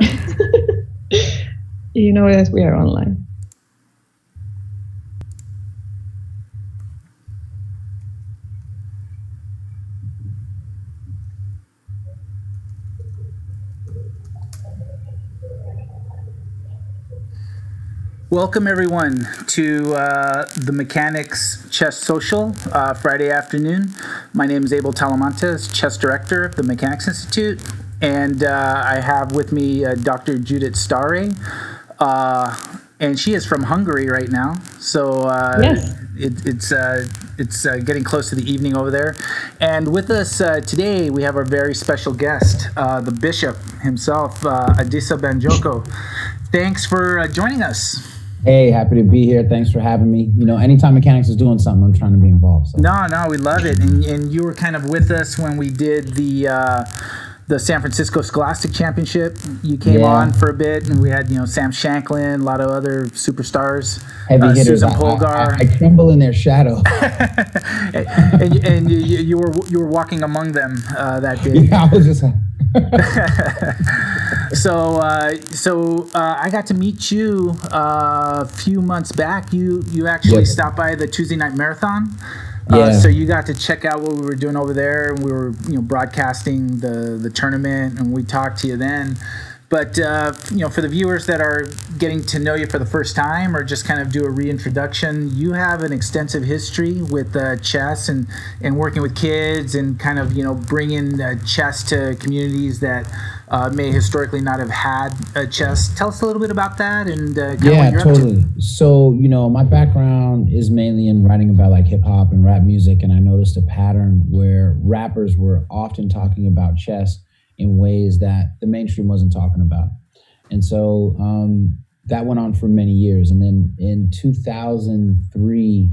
you know that we are online. Welcome, everyone, to uh, the Mechanics Chess Social uh, Friday afternoon. My name is Abel Talamantes, Chess Director of the Mechanics Institute, and uh, I have with me uh, Dr. Judith Sztaray. Uh, and she is from Hungary right now, so uh, yes. it, it's it's getting close to the evening over there. And with us today, we have our very special guest, the Bishop himself, Adisa Banjoko. Thanks for joining us. Hey, happy to be here. Thanks for having me. You know, anytime mechanics is doing something, I'm trying to be involved. So. No, no, we love it. And, and you were kind of with us when we did the uh, the San Francisco Scholastic Championship. You came yeah. on for a bit, and we had you know Sam Shankland, a lot of other superstars. Heavy uh, hitters. Susan Polgar. I, I, I, tremble in their shadow. and, and, and you, you, were you were walking among them uh, that day. Yeah, I was just. so uh, so uh, I got to meet you uh, a few months back. You you actually yes. stopped by the Tuesday night marathon. Uh, so you got to check out what we were doing over there, and we were you know broadcasting the the tournament, and we talked to you then. But uh, you know, for the viewers that are getting to know you for the first time, or just kind of do a reintroduction, you have an extensive history with uh, chess and and working with kids, and kind of you know bringing uh, chess to communities that uh, may historically not have had a chess. Tell us a little bit about that, and uh, yeah, totally. To. So you know, my background is mainly in writing about like hip hop and rap music, and I noticed a pattern where rappers were often talking about chess in ways that the mainstream wasn't talking about. And so um, that went on for many years. And then in 2003,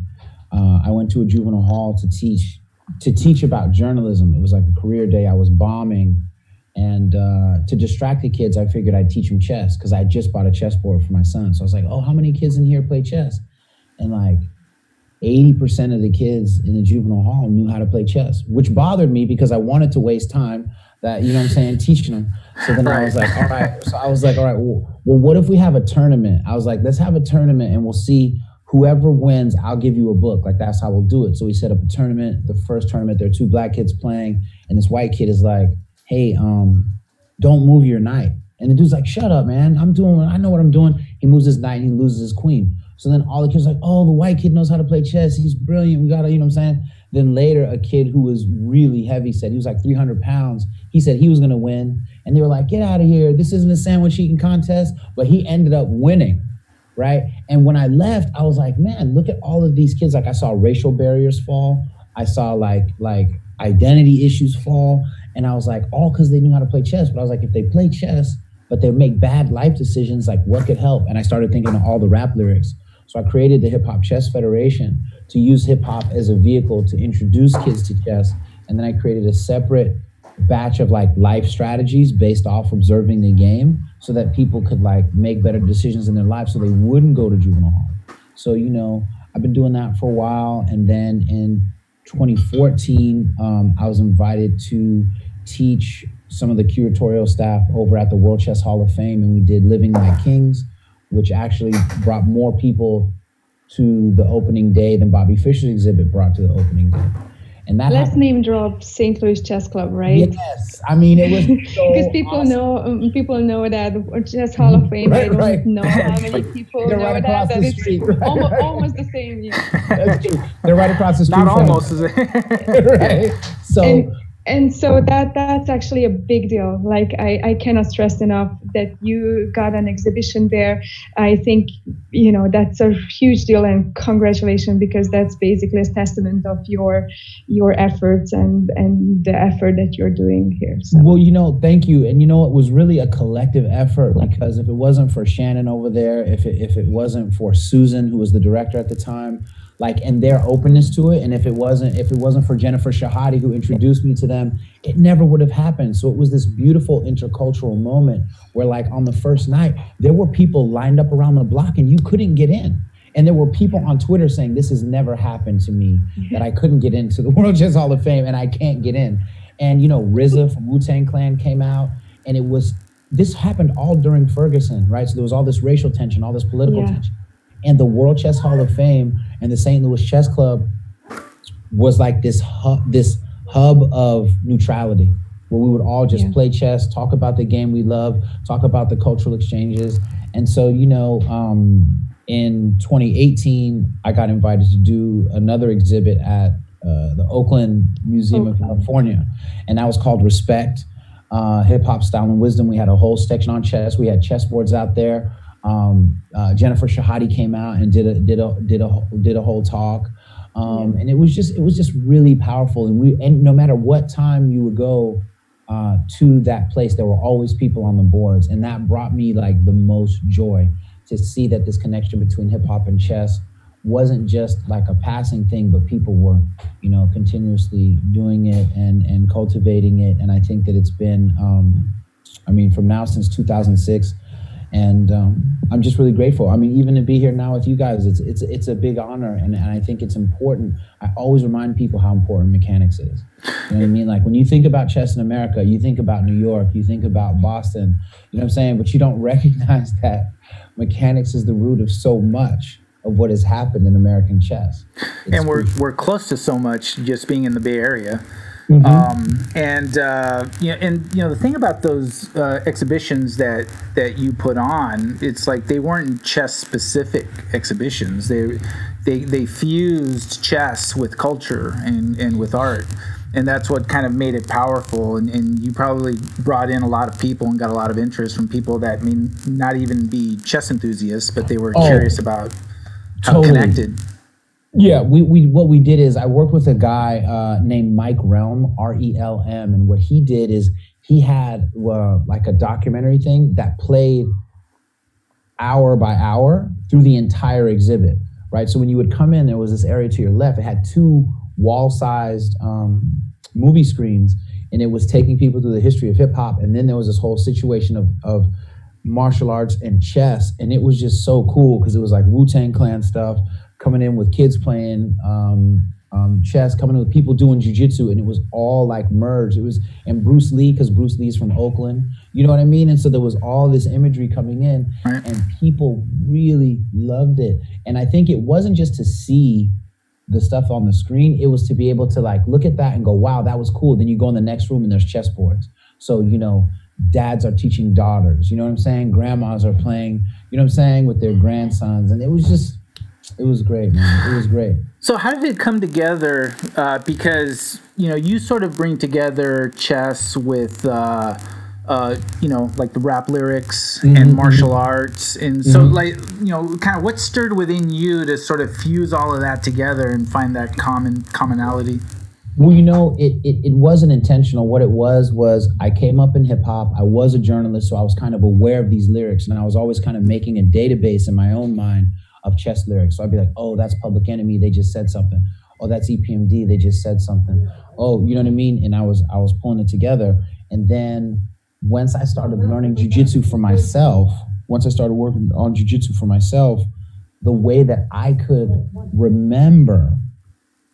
uh, I went to a juvenile hall to teach to teach about journalism. It was like a career day. I was bombing, and uh, to distract the kids, I figured I'd teach them chess because I just bought a chess board for my son. So I was like, "Oh, how many kids in here play chess?" And like 80% of the kids in the juvenile hall knew how to play chess, which bothered me because I wanted to waste time that you know what I'm saying, teaching them. So then right. I was like, all right. So I was like, all right, well, well, what if we have a tournament? I was like, let's have a tournament and we'll see whoever wins, I'll give you a book. Like that's how we'll do it. So we set up a tournament. The first tournament, there are two black kids playing, and this white kid is like, hey, um, don't move your knight. And the dude's like, shut up, man. I'm doing I know what I'm doing. He moves his knight and he loses his queen. So then all the kids like, oh, the white kid knows how to play chess. He's brilliant. We gotta, you know what I'm saying? Then later, a kid who was really heavy said he was like 300 pounds. He said he was going to win. And they were like, get out of here. This isn't a sandwich eating contest. But he ended up winning. Right. And when I left, I was like, man, look at all of these kids. Like I saw racial barriers fall. I saw like, like identity issues fall. And I was like, all because they knew how to play chess. But I was like, if they play chess, but they make bad life decisions, like what could help? And I started thinking of all the rap lyrics. So I created the Hip Hop Chess Federation to use hip hop as a vehicle to introduce kids to chess. And then I created a separate batch of like life strategies based off observing the game so that people could like make better decisions in their life so they wouldn't go to juvenile hall. So, you know, I've been doing that for a while. And then in 2014, um, I was invited to teach some of the curatorial staff over at the World Chess Hall of Fame. And we did Living Like Kings, which actually brought more people to the opening day than Bobby Fischer's exhibit brought to the opening day. And that let's happened. name drop St. Louis Chess Club, right? Yes, I mean it was so because people awesome. know um, people know that Chess Hall of Fame. right, I don't right. know how many people They're know right that. That it's almost, almost, the same. Yeah. That's true. They're right across the street. Not almost, is it? right. So. And, and so that that's actually a big deal. Like I, I cannot stress enough that you got an exhibition there. I think you know that's a huge deal and congratulations because that's basically a testament of your your efforts and and the effort that you're doing here so. well you know thank you. And you know it was really a collective effort because if it wasn't for shannon over there if it, if it wasn't for susan who was the director at the time like and their openness to it and if it wasn't if it wasn't for jennifer shahade who introduced me to them it never would have happened so it was this beautiful intercultural moment where like on the first night there were people lined up around the block and you couldn't get in and there were people on twitter saying this has never happened to me that i couldn't get into the world chess hall of fame and i can't get in and you know RZA from wu-tang clan came out and it was this happened all during Ferguson, right? So there was all this racial tension, all this political yeah. tension. And the World Chess Hall of Fame and the St. Louis Chess Club was like this hub, this hub of neutrality where we would all just yeah. play chess, talk about the game we love, talk about the cultural exchanges. And so, you know, um, in 2018, I got invited to do another exhibit at uh, the Oakland Museum of California, and that was called Respect uh, Hip Hop Style and Wisdom. We had a whole section on chess. We had chessboards out there. Um, uh, Jennifer Shahade came out and did a did a did a did a whole talk, um, and it was just it was just really powerful. And we and no matter what time you would go uh, to that place, there were always people on the boards, and that brought me like the most joy to see that this connection between hip hop and chess wasn't just like a passing thing, but people were, you know, continuously doing it and and cultivating it. And I think that it's been, um, I mean, from now since 2006, and um, I'm just really grateful. I mean, even to be here now with you guys, it's it's it's a big honor, and, and I think it's important. I always remind people how important mechanics is. You know what I mean? Like when you think about chess in America, you think about New York, you think about Boston. You know what I'm saying? But you don't recognize that mechanics is the root of so much of what has happened in American chess. It's and we're we're close to so much just being in the Bay Area. Mm-hmm. Um, and uh, you know, and you know, the thing about those uh, exhibitions that that you put on, it's like they weren't chess specific exhibitions. They they they fused chess with culture and and with art and that's what kind of made it powerful. And, and, you probably brought in a lot of people and got a lot of interest from people that may not even be chess enthusiasts, but they were oh, curious about how totally. connected. Yeah, we, we what we did is I worked with a guy uh, named Mike Relm, R E L M, and what he did is he had uh, like a documentary thing that played hour by hour through the entire exhibit. Right, so when you would come in, there was this area to your left. It had two wall-sized um, movie screens, and it was taking people through the history of hip hop. And then there was this whole situation of of martial arts and chess, and it was just so cool because it was like Wu Tang Clan stuff coming in with kids playing um, um, chess, coming in with people doing jujitsu, and it was all like merged. It was and Bruce Lee because Bruce Lee's from Oakland, you know what I mean. And so there was all this imagery coming in, and people really loved it. And I think it wasn't just to see the stuff on the screen, it was to be able to like look at that and go, wow, that was cool. Then you go in the next room and there's chessboards. So, you know, dads are teaching daughters, you know what I'm saying? Grandmas are playing, you know what I'm saying, with their grandsons. And it was just, it was great, man. It was great. So, how did it come together? Uh, because, you know, you sort of bring together chess with, uh, uh, you know, like the rap lyrics mm-hmm. and martial arts. And so, mm-hmm. like, you know, kind of what stirred within you to sort of fuse all of that together and find that common commonality? Well, you know, it, it, it wasn't intentional. What it was was I came up in hip hop. I was a journalist, so I was kind of aware of these lyrics, and I was always kind of making a database in my own mind of chess lyrics. So I'd be like, oh, that's Public Enemy. They just said something. Oh, that's EPMD. They just said something. Oh, you know what I mean? And I was I was pulling it together, and then once I started learning jujitsu for myself, once I started working on jujitsu for myself, the way that I could remember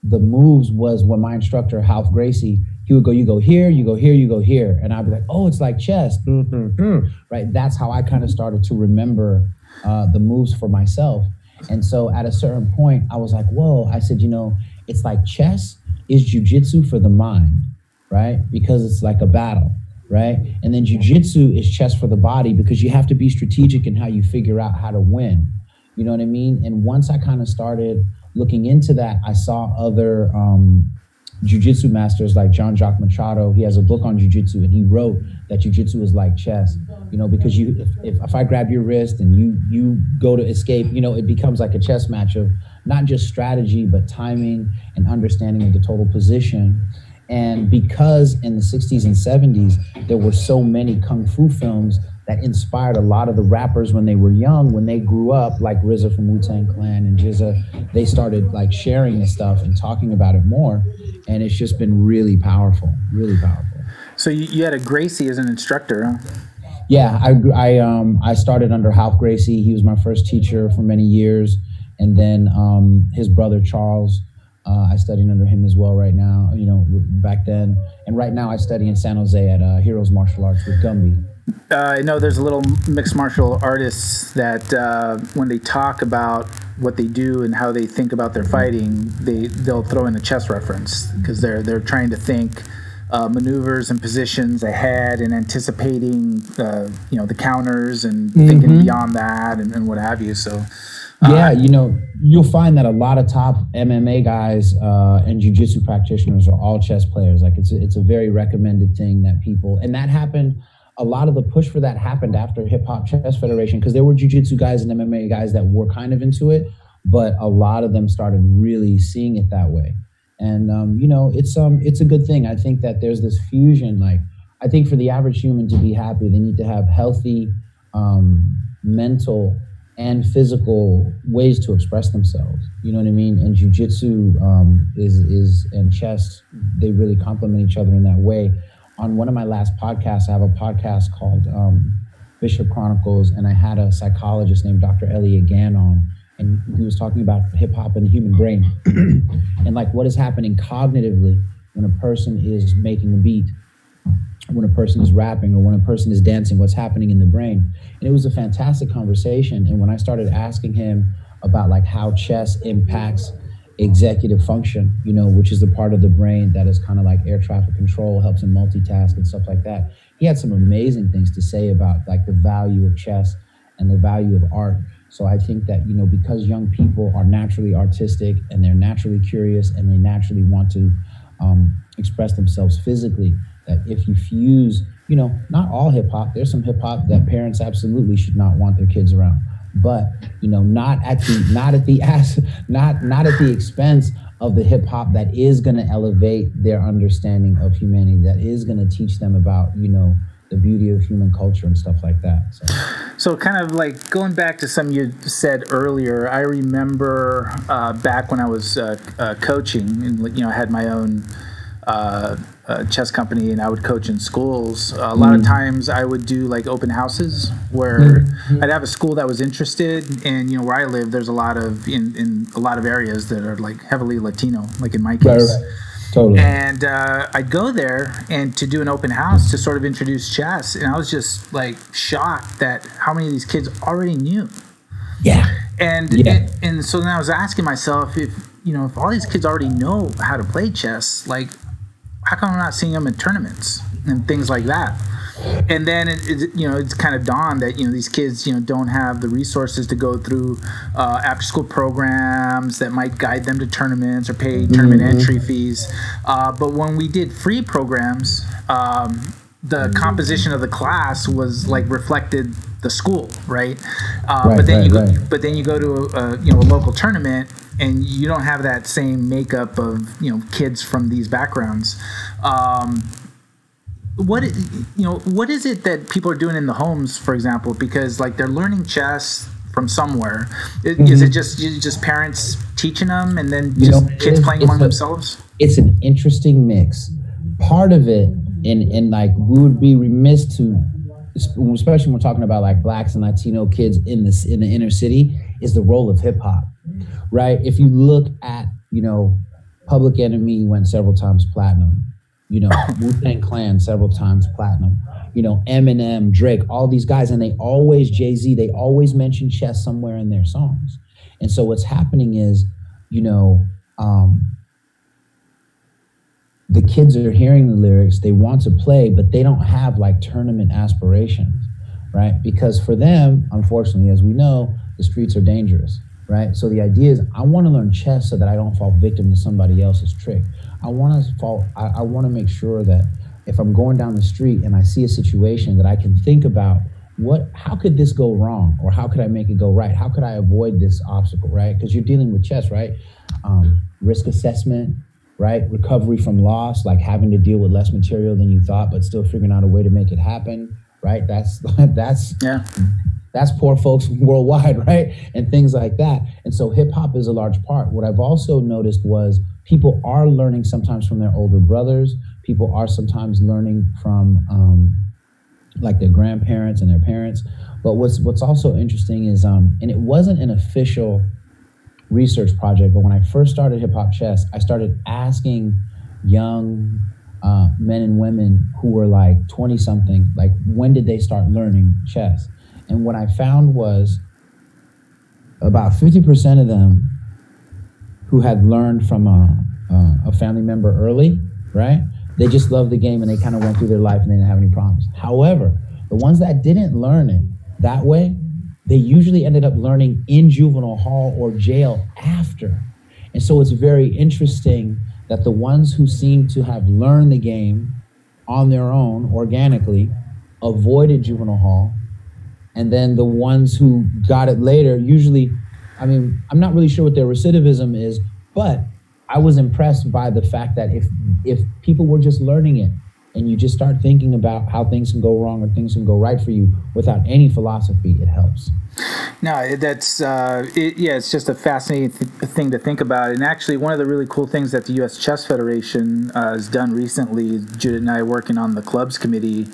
the moves was when my instructor, Ralph Gracie, he would go, you go here, you go here, you go here. And I'd be like, oh, it's like chess. Mm-hmm. Right. That's how I kind of started to remember uh, the moves for myself. And so at a certain point, I was like, whoa, I said, you know, it's like chess is jujitsu for the mind, right? Because it's like a battle right? And then jujitsu is chess for the body because you have to be strategic in how you figure out how to win. You know what I mean? And once I kind of started looking into that, I saw other um, jujitsu masters like Jean Jacques Machado. He has a book on jujitsu, and he wrote that jujitsu is like chess. You know, because you if, if, if I grab your wrist and you you go to escape, you know, it becomes like a chess match of not just strategy but timing and understanding of the total position. And because in the 60s and 70s, there were so many kung fu films that inspired a lot of the rappers when they were young, when they grew up, like RZA from Wu Tang Clan and GZA, they started like sharing this stuff and talking about it more. And it's just been really powerful, really powerful. So you, you had a Gracie as an instructor, huh? Yeah, I, I, um, I started under Ralph Gracie. He was my first teacher for many years. And then um, his brother, Charles, uh, I studied under him as well right now, you know, back then. And right now I study in San Jose at uh, Heroes Martial Arts with Gumby. Uh, I know there's a little mixed martial artists that uh, when they talk about what they do and how they think about their fighting, they they'll throw in a chess reference because they're they're trying to think uh, maneuvers and positions ahead and anticipating uh, you know the counters and mm-hmm. thinking beyond that and, and, what have you. So. Uh, yeah, you know, you'll find that a lot of top MMA guys uh, and jujitsu practitioners are all chess players. Like it's a, it's a very recommended thing that people, and that happened a lot of the push for that happened after Hip Hop Chess Federation because there were jujitsu guys and MMA guys that were kind of into it, but a lot of them started really seeing it that way. And um, you know, it's um, it's a good thing. I think that there's this fusion. Like, I think for the average human to be happy, they need to have healthy um, mental and physical ways to express themselves. You know what I mean? And jujitsu um, is is and chess, they really complement each other in that way on one of my last podcasts, I have a podcast called um, Bishop Chronicles, and I had a psychologist named Dr. Elliot Gann on, and he was talking about hip hop and the human brain, and like what is happening cognitively when a person is making a beat, when a person is rapping, or when a person is dancing, what's happening in the brain. And it was a fantastic conversation. And when I started asking him about like how chess impacts executive function, you know, which is the part of the brain that is kind of like air traffic control, helps him multitask and stuff like that. He had some amazing things to say about like the value of chess and the value of art. So I think that, you know, because young people are naturally artistic and they're naturally curious and they naturally want to um, express themselves physically, that if you fuse, you know, not all hip hop, there's some hip hop that parents absolutely should not want their kids around but you know, not at the not at the ass, not not at the expense of the hip hop that is going to elevate their understanding of humanity, that is going to teach them about you know the beauty of human culture and stuff like that. So. so, kind of like going back to something you said earlier, I remember uh, back when I was uh, uh, coaching and you know I had my own uh, chess company and I would coach in schools, a lot mm. of times I would do like open houses where mm-hmm. I'd have a school that was interested. And you know where I live, there's a lot of in in a lot of areas that are like heavily Latino, like in my case. Right, right. Totally. And uh, I'd go there and to do an open house to sort of introduce chess, and I was just like shocked that how many of these kids already knew. Yeah. And yeah. and, and so then I was asking myself if you know if all these kids already know how to play chess, like how come I'm not seeing them in tournaments and things like that? And then it, it, you know it's kind of dawned that you know these kids you know don't have the resources to go through uh, after school programs that might guide them to tournaments or pay tournament mm-hmm. entry fees. Uh, but when we did free programs, um, the composition of the class was like reflected the school, right? Uh, right but then right, you go, right. but then you go to a, a, you know a local tournament and you don't have that same makeup of you know kids from these backgrounds. Um, what you know what is it that people are doing in the homes, for example? Because like they're learning chess from somewhere. Is, mm-hmm. is it just just parents teaching them and then you just know, kids playing among a, themselves? It's an interesting mix. Part of it, and and like we would be remiss to especially when we're talking about like blacks and Latino kids in this in the inner city, is the role of hip hop right? If you look at, you know, Public Enemy went several times platinum. You know, Wu Tang Clan several times platinum. You know, Eminem, Drake, all these guys, and they always Jay Z. They always mention chess somewhere in their songs. And so what's happening is, you know, um, the kids are hearing the lyrics, they want to play, but they don't have like tournament aspirations, right? Because for them, unfortunately, as we know, the streets are dangerous right? So the idea is I want to learn chess so that I don't fall victim to somebody else's trick. I want to fall. I, I want to make sure that if I'm going down the street and I see a situation that I can think about what how could this go wrong or how could I make it go right? How could I avoid this obstacle, right? Because you're dealing with chess, right? Um, risk assessment, right? Recovery from loss, like having to deal with less material than you thought, but still figuring out a way to make it happen, right? That's that's yeah that's poor folks worldwide, right? And things like that. And so hip hop is a large part. What I've also noticed was people are learning sometimes from their older brothers. People are sometimes learning from um, like their grandparents and their parents. But what's what's also interesting is, um, and it wasn't an official research project, but when I first started Hip Hop Chess, I started asking young uh, men and women who were like 20 something, like when did they start learning chess? And what I found was about 50% of them who had learned from a, a, a family member early, right? They just loved the game and they kind of went through their life and they didn't have any problems. However, the ones that didn't learn it that way, they usually ended up learning in juvenile hall or jail after. And so it's very interesting that the ones who seem to have learned the game on their own organically avoided juvenile hall. And then the ones who got it later, usually, I mean, I'm not really sure what their recidivism is, but I was impressed by the fact that if if people were just learning it and you just start thinking about how things can go wrong or things can go right for you without any philosophy, it helps. No, that's uh, it, yeah, it's just a fascinating th- thing to think about. And actually, one of the really cool things that the U.S. Chess Federation uh, has done recently, Judith and I working on the clubs committee,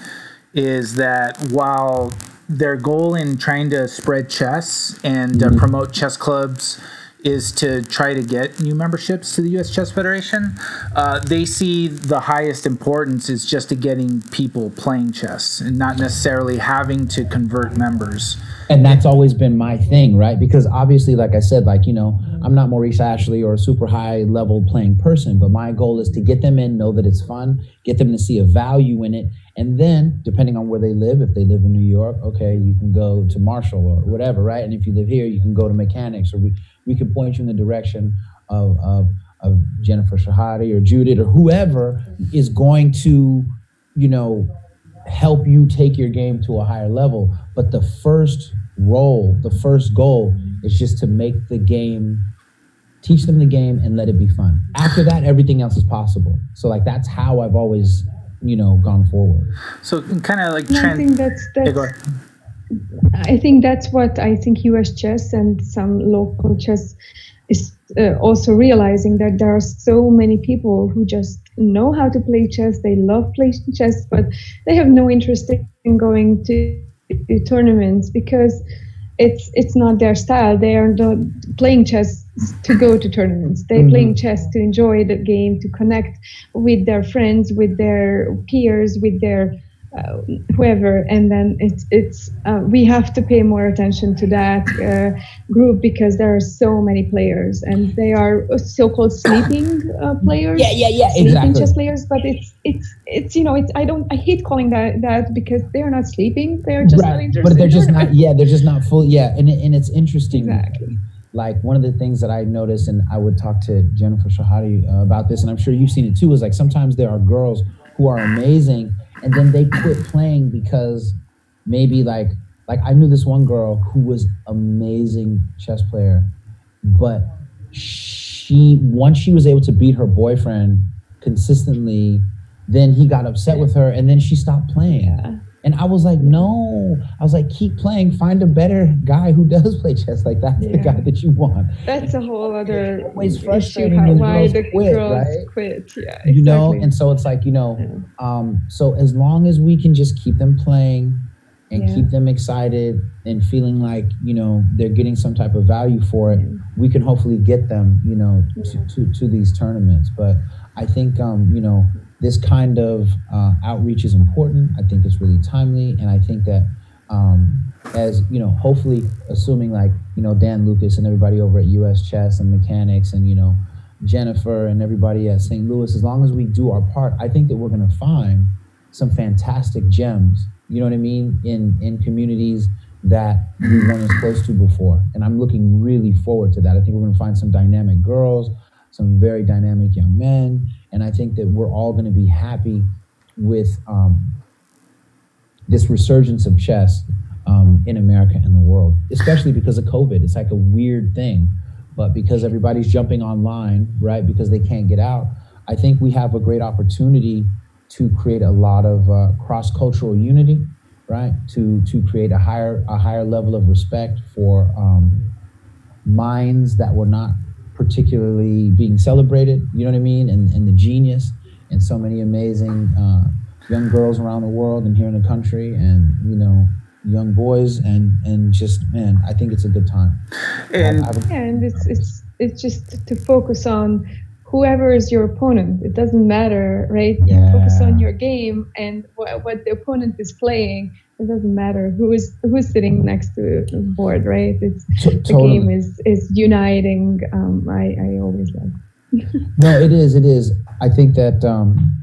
is that while their goal in trying to spread chess and uh, mm-hmm. promote chess clubs is to try to get new memberships to the U.S. Chess Federation. Uh, they see the highest importance is just to getting people playing chess and not necessarily having to convert members. And that's always been my thing, right? Because obviously, like I said, like, you know, I'm not Maurice Ashley or a super high level playing person, but my goal is to get them in, know that it's fun, get them to see a value in it. And then, depending on where they live, if they live in New York, okay, you can go to Marshall or whatever, right? And if you live here, you can go to mechanics or we, we can point you in the direction of, of, of Jennifer Shahade or Judith or whoever is going to, you know, help you take your game to a higher level. But the first role, the first goal is just to make the game, teach them the game and let it be fun. After that, everything else is possible. So like that's how I've always, you know, gone forward. So kind of like trend. I think that's that's. Yeah, I think that's what I think US chess and some local chess is uh, also realizing that there are so many people who just know how to play chess. They love playing chess, but they have no interest in going to, to tournaments because it's it's not their style. They are not playing chess to go to tournaments. They're mm-hmm. playing chess to enjoy the game, to connect with their friends, with their peers, with their uh, whoever and then it's it's uh, we have to pay more attention to that uh, group because there are so many players and they are so-called sleeping uh, players yeah yeah yeah sleeping exactly chess players but it's it's it's you know it's i don't i hate calling that that because they're not sleeping they're just right. not interested but they're just not yeah they're just not full yeah and, and it's interesting exactly like one of the things that I noticed, and I would talk to Jennifer Shahade uh, about this, and I'm sure you've seen it too, is like sometimes there are girls who are amazing and then they quit playing because maybe like like I knew this one girl who was amazing chess player, but she once she was able to beat her boyfriend consistently, then he got upset with her and then she stopped playing. Yeah. And I was like, no. I was like, keep playing. Find a better guy who does play chess. Like that's yeah. the guy that you want. That's a whole other. always frustrating how, why girls the quit, girls right? quit. Yeah, exactly. You know, and so it's like you know, yeah. um, so as long as we can just keep them playing and yeah. keep them excited and feeling like you know they're getting some type of value for it, we can hopefully get them you know to, to, to these tournaments. But I think um, you know this kind of uh, outreach is important. I think it's really timely, and I think that um, as you know, hopefully, assuming like you know Dan Lucas and everybody over at US Chess and Mechanics and you know Jennifer and everybody at St. Louis, as long as we do our part, I think that we're going to find some fantastic gems. You know what I mean? In in communities that we weren't as close to before, and I'm looking really forward to that. I think we're going to find some dynamic girls, some very dynamic young men and I think that we're all going to be happy with um, this resurgence of chess um, in America and the world, especially because of COVID. It's like a weird thing, but because everybody's jumping online, right? Because they can't get out, I think we have a great opportunity to create a lot of uh, cross-cultural unity, right? To to create a higher a higher level of respect for um, minds that were not particularly being celebrated, you know what I mean? And, and the genius and so many amazing uh, young girls around the world and here in the country and, you know, young boys and, and just, man, I think it's a good time. And, I, I would, yeah, and it's, it's, it's just to focus on whoever is your opponent. It doesn't matter, right? Yeah. You focus on your game and what, what the opponent is playing. It doesn't matter who is who's sitting next to the board, right? It's the game is is uniting. Um, I I always love. no, it is. It is. I think that um,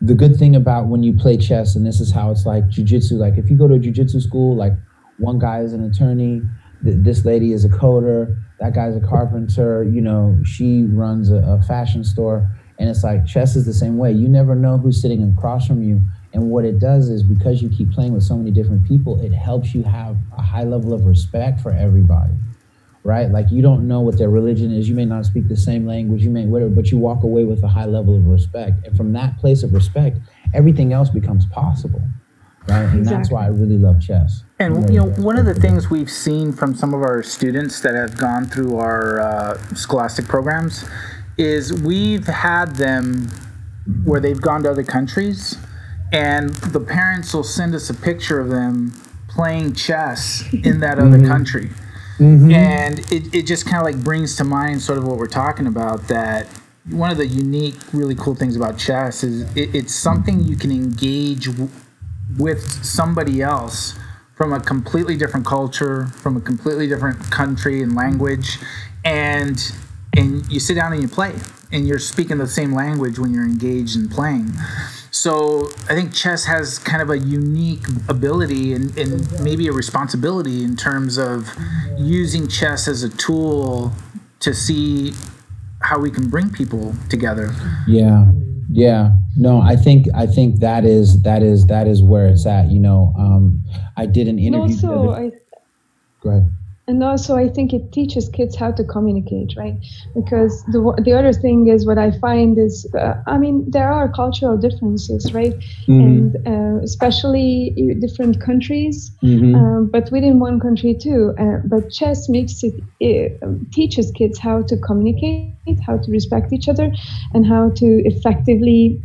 the good thing about when you play chess, and this is how it's like jujitsu. Like if you go to a jujitsu school, like one guy is an attorney, th- this lady is a coder, that guy's a carpenter. You know, she runs a, a fashion store, and it's like chess is the same way. You never know who's sitting across from you and what it does is because you keep playing with so many different people, it helps you have a high level of respect for everybody. Right? Like you don't know what their religion is. You may not speak the same language, you may whatever, but you walk away with a high level of respect. And from that place of respect, everything else becomes possible. Right? And exactly. that's why I really love chess. And you know, one of the things we've seen from some of our students that have gone through our uh, scholastic programs is we've had them where they've gone to other countries and the parents will send us a picture of them playing chess in that other mm-hmm. country. Mm-hmm. And it, it just kind of like brings to mind sort of what we're talking about that one of the unique, really cool things about chess is it, it's something you can engage w- with somebody else from a completely different culture, from a completely different country and language, and and you sit down and you play, and you're speaking the same language when you're engaged in playing. So I think chess has kind of a unique ability and, and maybe a responsibility in terms of using chess as a tool to see how we can bring people together. Yeah. Yeah. No, I think I think that is that is that is where it's at. You know, um, I did an interview. Also, I, go ahead and also i think it teaches kids how to communicate right because the the other thing is what i find is uh, i mean there are cultural differences right mm-hmm. and uh, especially different countries mm-hmm. um, but within one country too uh, but chess makes it, it um, teaches kids how to communicate how to respect each other and how to effectively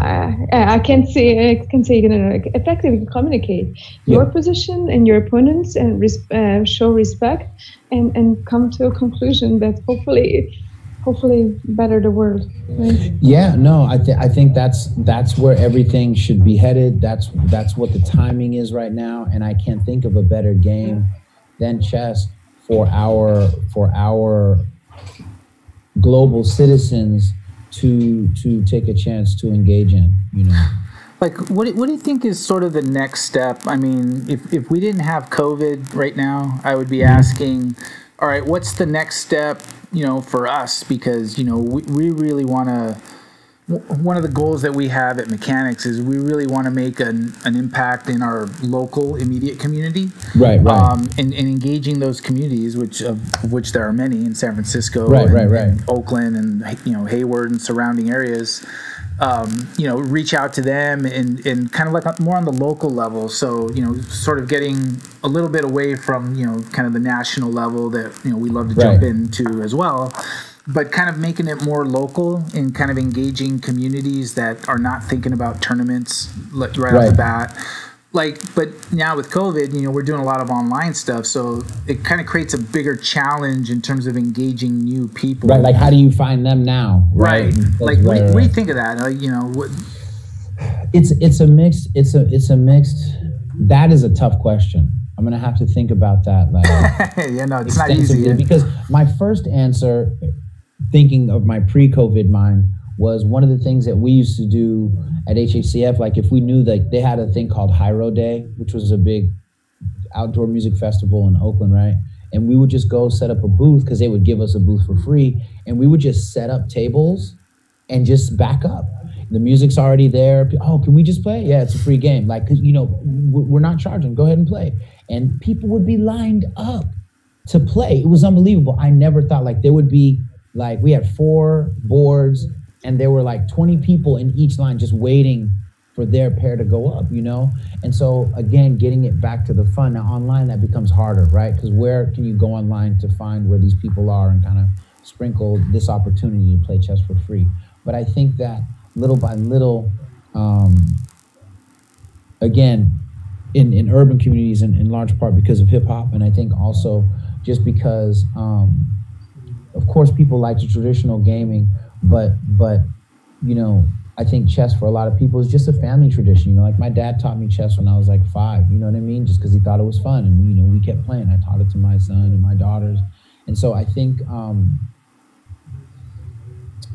uh, I can't say I can say you know, effectively communicate your position and your opponents and res- uh, show respect and and come to a conclusion that hopefully hopefully better the world. Right? Yeah, no, I think I think that's that's where everything should be headed. That's that's what the timing is right now, and I can't think of a better game than chess for our for our global citizens to to take a chance to engage in you know? Like what, what do you think is sort of the next step? I mean if, if we didn't have covid right now i would be asking all right what's the next step you know for us? Because you know we, we really want to one of the goals that we have at Mechanics is we really want to make an, an impact in our local immediate community. Right, right. Um, and, and engaging those communities, which of, of, which there are many in San Francisco, right, and, right, right. And Oakland, and you know Hayward and surrounding areas. Um, you know, reach out to them and, and kind of like more on the local level. So, you know, sort of getting a little bit away from, you know, kind of the national level that, you know, we love to right. jump into as well but kind of making it more local and kind of engaging communities that are not thinking about tournaments right, right. off the bat. Like but now with covid you know we're doing a lot of online stuff so it kind of creates a bigger challenge in terms of engaging new people. Right like how do you find them now right, right. like what, what, do you think of that? Like, you know what? It's it's a mixed it's a it's a mixed that is a tough question. I'm gonna have to think about that like yeah no it's not easy. because my first answer thinking of my pre-COVID mind was one of the things that we used to do at HHCF. Like if we knew that they had a thing called Hiero Day, which was a big outdoor music festival in Oakland, right? And we would just go set up a booth because they would give us a booth for free, and we would just set up tables and just back up. The music's already there. Oh, can we just play? Yeah, it's a free game. Like, cause you know, we're not charging. Go ahead and play. And people would be lined up to play. It was unbelievable. I never thought like there would be like we had four boards and there were like 20 people in each line just waiting for their pair to go up, you know? And so again, getting it back to the fun. Now online that becomes harder, right? Because where can you go online to find where these people are and kind of sprinkle this opportunity to play chess for free? But I think that little by little, um, again, in, in urban communities in, in large part because of hip hop, and I think also just because um, of course, people like the traditional gaming, but but you know, I think chess for a lot of people is just a family tradition. You know, like my dad taught me chess when I was like five. You know what I mean? Just because he thought it was fun, and you know, we kept playing. I taught it to my son and my daughters, and so I think um,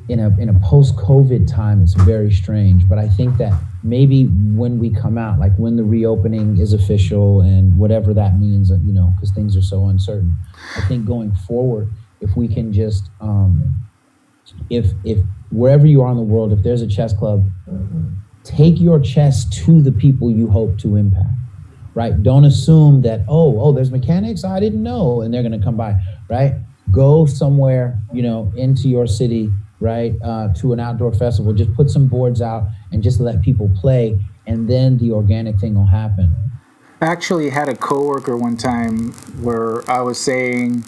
in a in a post COVID time, it's very strange. But I think that maybe when we come out, like when the reopening is official and whatever that means, you know, because things are so uncertain. I think going forward, if we can just um, if if wherever you are in the world, if there's a chess club, take your chess to the people you hope to impact. Right? Don't assume that oh oh there's mechanics I didn't know and they're gonna come by. Right? Go somewhere you know into your city right uh, to an outdoor festival. Just put some boards out and just let people play, and then the organic thing will happen. I actually had a coworker one time where I was saying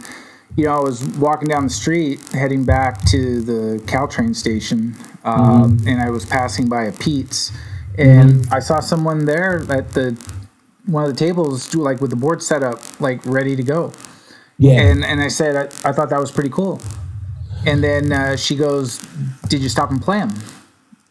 you know, I was walking down the street heading back to the Caltrain station, um, mm-hmm. and I was passing by a Peet's, and mm-hmm. I saw someone there at the one of the tables, do like with the board set up, like ready to go. Yeah. And and I said I, I thought that was pretty cool. And then uh, she goes, "Did you stop and play them?"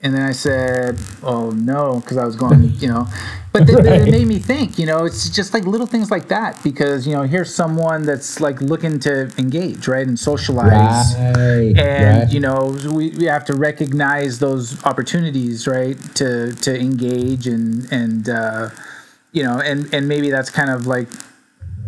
And then I said, "Oh no," because I was going, you know. But then, right. it made me think, you know, it's just like little things like that because you know here's someone that's like looking to engage, right, and socialize, right. and right. you know we, we have to recognize those opportunities, right, to to engage and and uh, you know and and maybe that's kind of like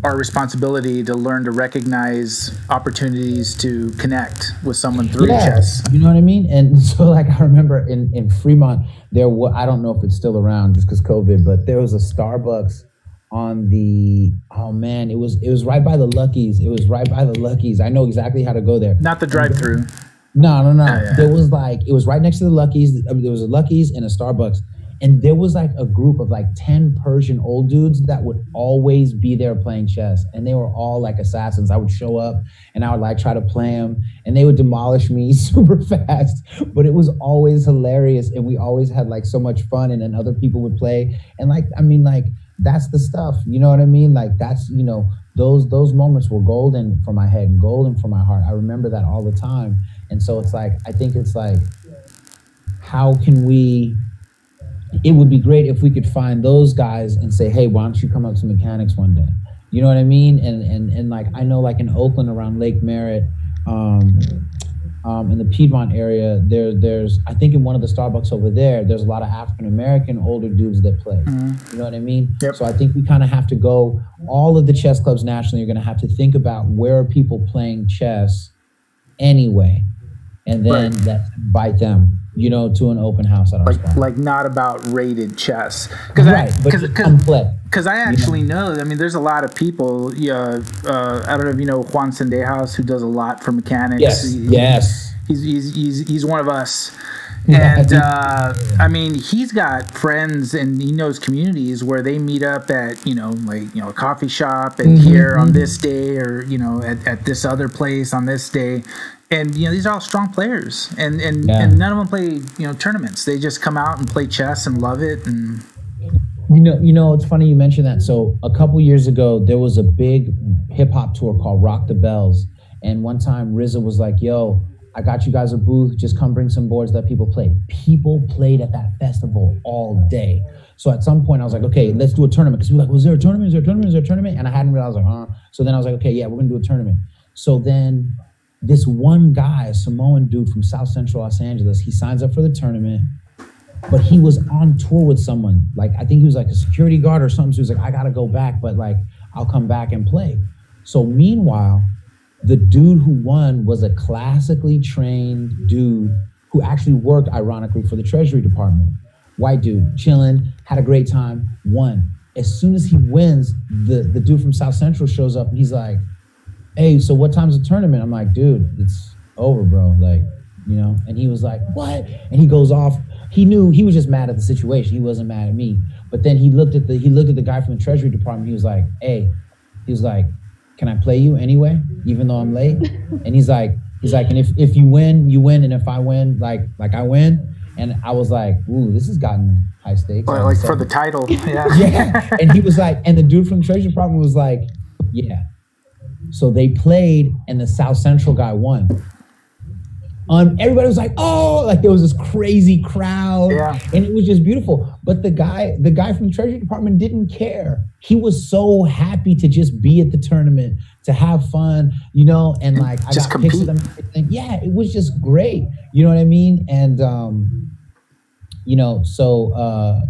our responsibility to learn to recognize opportunities to connect with someone through yeah, chess. You know what I mean? And so, like, I remember in, in Fremont, there was, I don't know if it's still around just because COVID, but there was a Starbucks on the oh man it was it was right by the luckies. It was right by the luckies. I know exactly how to go there. Not the drive-through no no no. Oh, yeah. there was like it was right next to the luckies. There was a luckies and a starbucks and there was like a group of like 10 Persian old dudes that would always be there playing chess. And they were all like assassins. I would show up and I would like try to play them and they would demolish me super fast. But it was always hilarious. And we always had like so much fun. And then other people would play. And like, I mean, like, that's the stuff. You know what I mean? Like, that's, you know, those those moments were golden for my head, golden for my heart. I remember that all the time. And so it's like, I think it's like, how can we it would be great if we could find those guys and say, hey, why don't you come up to mechanics one day? You know what I mean? And and and like I know like in Oakland around Lake Merritt, um, um, in the Piedmont area, there there's I think in one of the Starbucks over there, there's a lot of African American older dudes that play. Mm-hmm. You know what I mean? Yep. So I think we kind of have to go. All of the chess clubs nationally are going to have to think about where are people playing chess anyway, and then right. that invite them you know, to an open house at our like, spot. Like not about rated chess. Cause right, I, cause, cause, Because I actually you know? know? I mean, there's a lot of people. Yeah, uh, I don't know if you know Juan Sendejas, who does a lot for mechanics. Yes, he, yes. He's, he's, he's, he's one of us. And uh, I mean, he's got friends and he knows communities where they meet up at, you know, like, you know, a coffee shop and mm-hmm, here on mm-hmm. this day or, you know, at, at this other place on this day and you know these are all strong players and and, yeah. and none of them play you know tournaments. They just come out and play chess and love it and you know you know it's funny you mentioned that. So a couple years ago there was a big hip-hop tour called rock the bells and one time RZA was like yo I got you guys a booth. Just come bring some boards that people play. People played at that festival all day. So at some point I was like okay let's do a tournament. Because we were like was there a tournament? Is there a tournament? Is there a tournament? And I hadn't realized like huh so then I was like okay yeah we're gonna do a tournament. So then this one guy, a Samoan dude from South Central Los Angeles, he signs up for the tournament, but he was on tour with someone. Like I think he was like a security guard or something. So he was like, I gotta go back, but like I'll come back and play. So meanwhile, the dude who won was a classically trained dude who actually worked, ironically, for the Treasury Department. White dude, chilling, had a great time, won. As soon as he wins, the, the dude from South Central shows up and he's like, hey, so what time's the tournament? I'm like, dude, it's over, bro. Like, you know, and he was like, what? And he goes off. He knew he was just mad at the situation. He wasn't mad at me. But then he looked at the he looked at the guy from the Treasury Department. He was like, hey, he was like, can I play you anyway, even though I'm late? And he's like, he's like, and if if you win, you win, and if I win, like like I win. And I was like, ooh, this has gotten high stakes. Or like for the title. Yeah. yeah. And he was like, and the dude from the Treasury Department was like, yeah, So they played, and the South Central guy won. Um, everybody was like, "Oh!" Like there was this crazy crowd, yeah. and it was just beautiful. But the guy, the guy from the Treasury Department, didn't care. He was so happy to just be at the tournament, to have fun, you know, and like I just got compete. pictures of them. Yeah, it was just great. You know what I mean? And um, you know, so uh,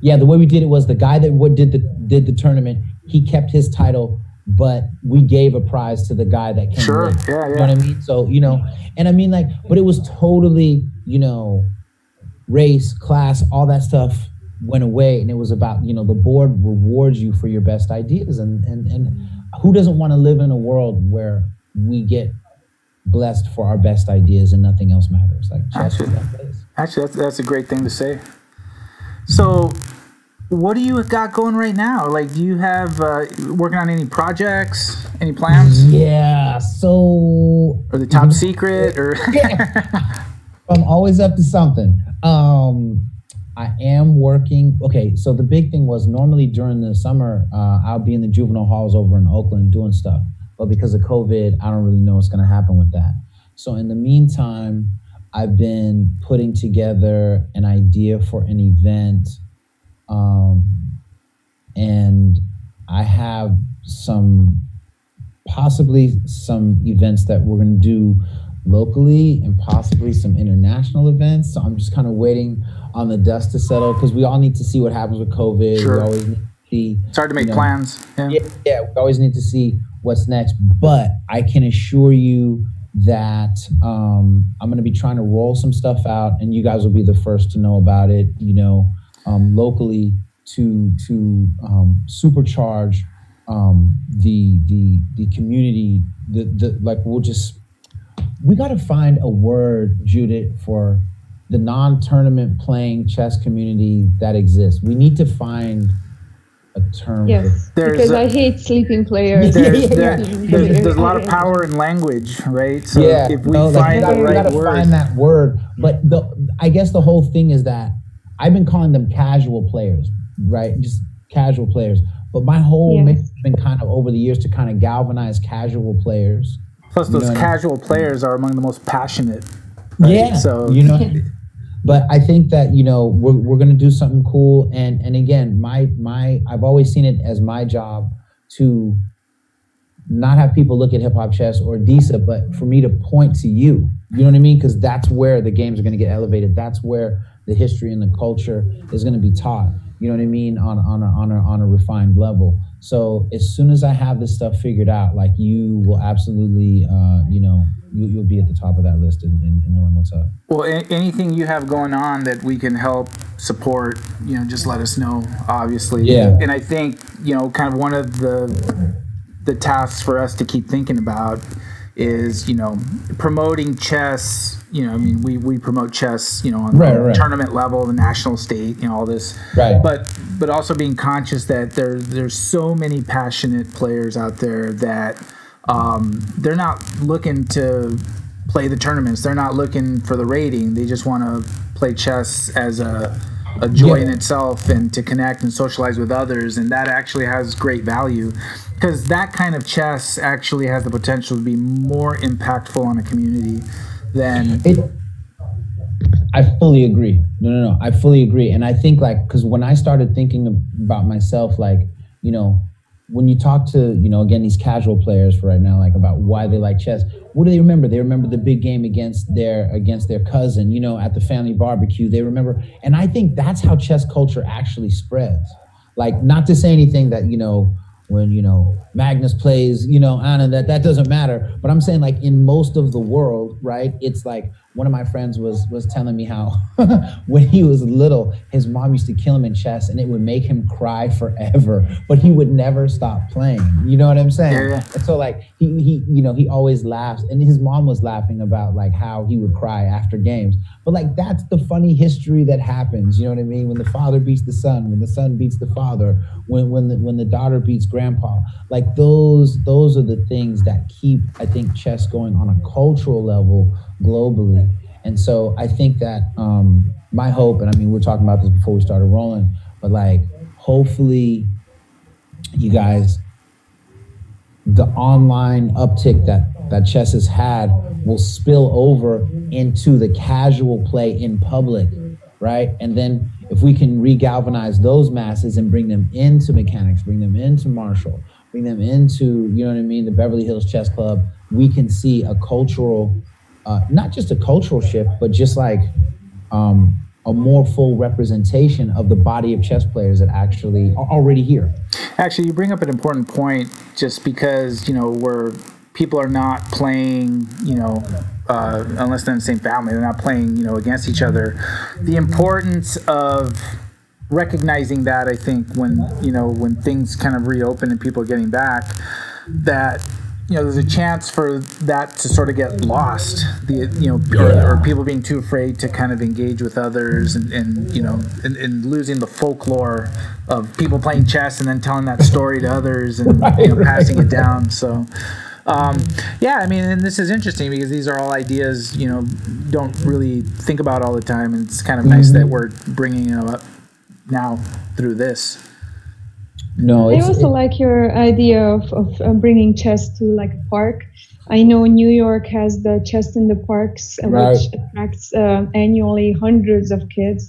yeah, the way we did it was the guy that did the did the tournament. He kept his title but we gave a prize to the guy that came sure. yeah yeah. You know what i mean? So you know and i mean like but it was totally you know race class all that stuff went away and it was about you know the board rewards you for your best ideas and and and who doesn't want to live in a world where we get blessed for our best ideas and nothing else matters? Like actually, actually that's, that's a great thing to say. So what do you got going right now? Like, do you have uh, working on any projects, any plans? Yeah. So. Or the top secret, or. I'm always up to something. Um, I am working. Okay, so the big thing was normally during the summer, uh, I'll be in the juvenile halls over in Oakland doing stuff. But because of COVID, I don't really know what's going to happen with that. So in the meantime, I've been putting together an idea for an event um, and I have some possibly some events that we're going to do locally and possibly some international events. So I'm just kind of waiting on the dust to settle because we all need to see what happens with COVID. Sure. We always need to see. It's hard to make you know, plans. Yeah. yeah, yeah. We always need to see what's next. But I can assure you that um, I'm going to be trying to roll some stuff out, and you guys will be the first to know about it. You know um, locally to to um, supercharge um, the the the community. The the like we'll just we got to find a word, Judith, for the non-tournament playing chess community that exists. We need to find a term. Yes, because I hate sleeping players. There, there, there's, there's, a lot of power in language, right? So yeah, if we no, find like, the right gotta word, find that word. But the I guess the whole thing is that I've been calling them casual players, right? Just casual players. But my whole yes. mission has been kind of over the years to kind of galvanize casual players. Plus, those casual I mean? players are among the most passionate. Right? Yeah. So you know, but I think that you know we're we're gonna do something cool. And and again, my my I've always seen it as my job to not have people look at hip hop chess or DISA, but for me to point to you. You know what I mean? Because that's where the games are going to get elevated. That's where the history and the culture is going to be taught. You know what I mean on on a, on a, on a refined level. So as soon as I have this stuff figured out, like you will absolutely, uh, you know, you, will be at the top of that list in, in, in knowing what's up. Well, anything you have going on that we can help support, you know, just let us know. Obviously, yeah. And I think you know, kind of one of the the tasks for us to keep thinking about is you know promoting chess you know i mean we, we promote chess you know on right, the right. tournament level the national state you know all this. Right. But but also being conscious that there there's so many passionate players out there that um, they're not looking to play the tournaments. They're not looking for the rating. They just want to play chess as a a joy yeah. in itself and to connect and socialize with others and that actually has great value because that kind of chess actually has the potential to be more impactful on a community than it, I fully agree. No, no, no. I fully agree. And I think like because when I started thinking about myself, like you know, when you talk to you know again these casual players for right now, like about why they like chess, what do they remember? They remember the big game against their against their cousin, you know, at the family barbecue. They remember, and I think that's how chess culture actually spreads. Like, not to say anything that you know when you know Magnus plays, you know Anna. That that doesn't matter. But I'm saying like in most of the world, right? It's like one of my friends was was telling me how when he was little, his mom used to kill him in chess, and it would make him cry forever. But he would never stop playing. You know what I'm saying? Yeah. And so like he he you know he always laughs, and his mom was laughing about like how he would cry after games. But like that's the funny history that happens. You know what I mean? When the father beats the son, when the son beats the father, when when the when the daughter beats grandpa. Like those those are the things that keep I think chess going on a cultural level globally. And so I think that um, my hope, and I mean, we are talking about this before we started rolling, but like, hopefully, you guys the online uptick that that chess has had will spill over into the casual play in public, right? And then if we can regalvanize those masses and bring them into mechanics, bring them into Marshall, bring them into, you know what I mean, the Beverly Hills Chess Club, we can see a cultural, uh, not just a cultural shift, but just like um, a more full representation of the body of chess players that actually are already here. Actually, you bring up an important point just because, you know, we're people are not playing, you know, uh, unless they're in the same family, they're not playing, you know, against each other. The importance of recognizing that, I think, when you know, when things kind of reopen and people are getting back, that you know, there's a chance for that to sort of get lost. The you know, or, or people being too afraid to kind of engage with others, and, and you know, and, and, losing the folklore of people playing chess and then telling that story to others and right, you know, passing right. it down. So. Um, yeah, I mean, and this is interesting because these are all ideas you know don't really think about all the time, and it's kind of nice mm-hmm. that we're bringing them up now through this. No, I also it, like your idea of, of uh, bringing chess to like a park. I know New York has the chess in the parks, uh, right. which attracts uh, annually hundreds of kids,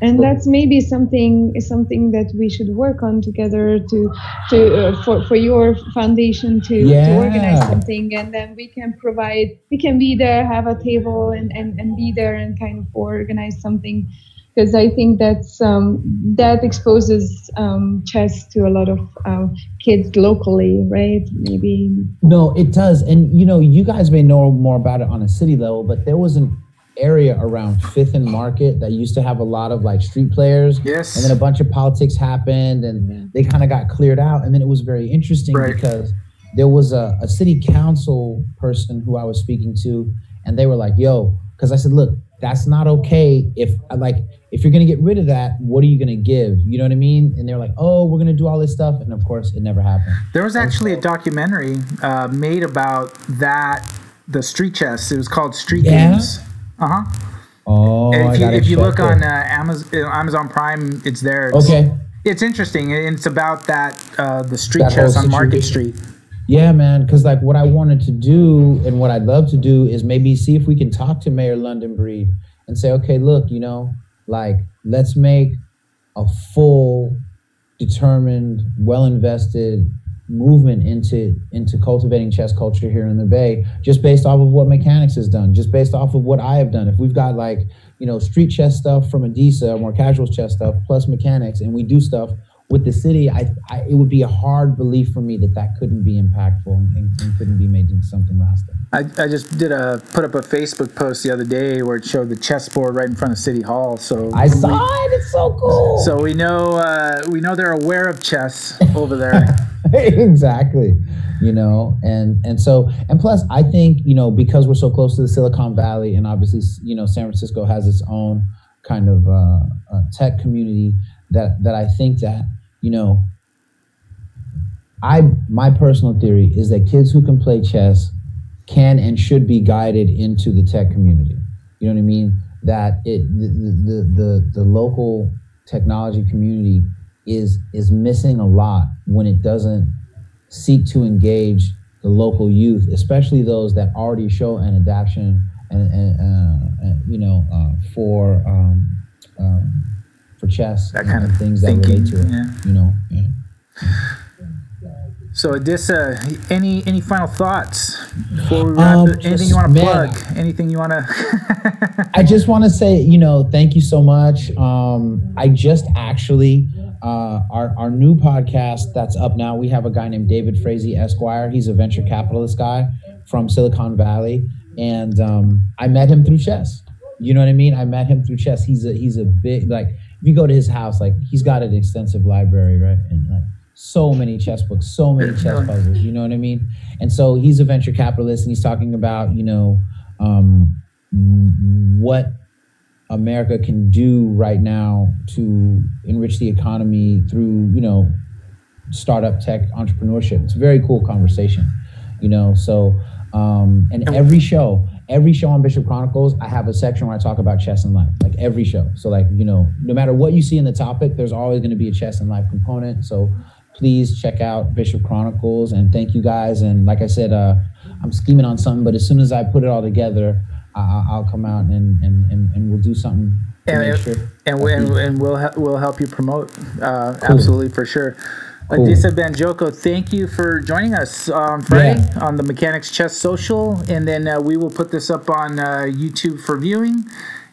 and that's maybe something something that we should work on together to to uh, for for your foundation to, yeah. to organize something, and then we can provide we can be there, have a table, and and, and be there and kind of organize something because I think that's um, that exposes um, chess to a lot of um, kids locally, right? Maybe. No, it does, and you know, you guys may know more about it on a city level, but there was an area around Fifth and Market that used to have a lot of like street players. Yes. And then a bunch of politics happened, and they kind of got cleared out, and then it was very interesting right. because there was a, a city council person who I was speaking to, and they were like, "Yo," because I said, "Look." That's not okay. If like if you're going to get rid of that, what are you going to give? You know what I mean? And they're like, oh, we're going to do all this stuff. And of course, it never happened. There was actually a documentary uh, made about that, the street chess. It was called Street yeah? Games. Uh huh. Oh, if you, if you look it. on uh, Amazon, Amazon Prime, it's there. It's, okay. It's interesting. It's about that, uh, the street that chess on Market Street. Yeah, man. Because like what I wanted to do and what I'd love to do is maybe see if we can talk to Mayor London Breed and say, okay, look, you know, like, let's make a full, determined, well invested movement into into cultivating chess culture here in the Bay, just based off of what mechanics has done, just based off of what I have done. If we've got like, you know, street chess stuff from Adisa, more casual chess stuff, plus mechanics, and we do stuff with the city, I, I, it would be a hard belief for me that that couldn't be impactful and, and couldn't be made into something lasting. I, I just did a put up a Facebook post the other day where it showed the chessboard right in front of City Hall. So I saw we, it. It's so cool. So we know uh, we know they're aware of chess over there. exactly you know and and so and plus i think you know because we're so close to the silicon valley and obviously you know san francisco has its own kind of uh, uh, tech community that that i think that you know, I my personal theory is that kids who can play chess can and should be guided into the tech community. You know what I mean? That it the the the, the local technology community is is missing a lot when it doesn't seek to engage the local youth, especially those that already show an adaptation and, and, uh, and you know uh, for um, um, for chess. That kind of things thinking, that relate to it. Yeah. You know. Yeah. So Adisa, any any final thoughts before we wrap? Um, anything you want to plug? Anything you want to? I just want to say, you know, thank you so much. Um, I just actually uh, our our new podcast that's up now. We have a guy named David Frazee Esquire. He's a venture capitalist guy from Silicon Valley, and um, I met him through chess. You know what I mean? I met him through chess. He's a he's a big like if you go to his house, like he's got an extensive library, right? And like so many chess books, so many chess puzzles. You know what I mean? And so he's a venture capitalist, and he's talking about you know um, what America can do right now to enrich the economy through you know startup tech entrepreneurship. It's a very cool conversation, you know. So um, and every show every show on Bishop Chronicles, I have a section where I talk about chess and life, like every show. So like, you know, no matter what you see in the topic, there's always going to be a chess and life component. So please check out Bishop Chronicles and thank you guys. And like I said, uh, I'm scheming on something, but as soon as I put it all together, I, will come out and, and, and, and, we'll do something. And, sure and, we, and, and, we'll we'll help you promote. Uh, cool. Absolutely for sure. Cool. Adisa Banjoko, thank you for joining us on Friday yeah. on the Mechanics Chess Social, and then uh, we will put this up on uh, YouTube for viewing.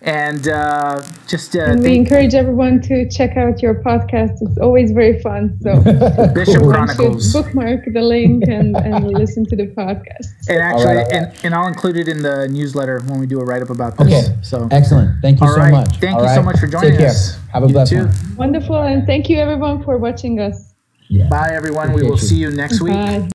And uh, just uh, and we encourage everyone to check out your podcast. It's always very fun. So Bishop Chronicles. Bookmark the link and, and listen to the podcast. And actually, right. and, and I'll include it in the newsletter when we do a write up about this. Okay. So excellent. Thank you All so right. much. Thank All you right. so much for joining Take us. Have a blessed one. Wonderful, and thank you everyone for watching us. Yeah. Bye everyone. We will see you next week. Bye.